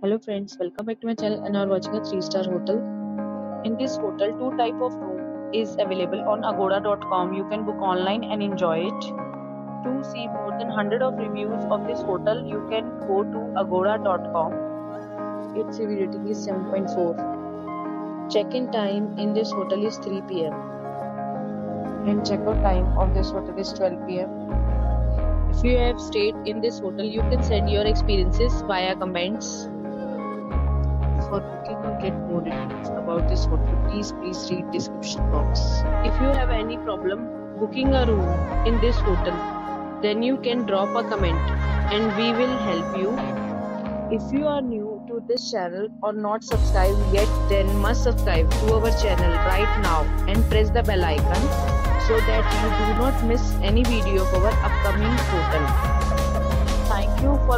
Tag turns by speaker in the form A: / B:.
A: Hello friends, welcome back to my channel and are watching a 3-star hotel. In this hotel, two type of room is available on agoda.com. You can book online and enjoy it. To see more than 100 of reviews of this hotel, you can go to agoda.com. Its review rating is 7.4. Check-in time in this hotel is 3 pm and check-out time of this hotel is 12 pm. If you have stayed in this hotel, you can send your experiences via comments. For booking or get more details about this hotel, please please read description box. If you have any problem booking a room in this hotel, then you can drop a comment and we will help you. If you are new to this channel or not subscribed yet, then must subscribe to our channel right now and press the bell icon so that you do not miss any video of our upcoming hotel.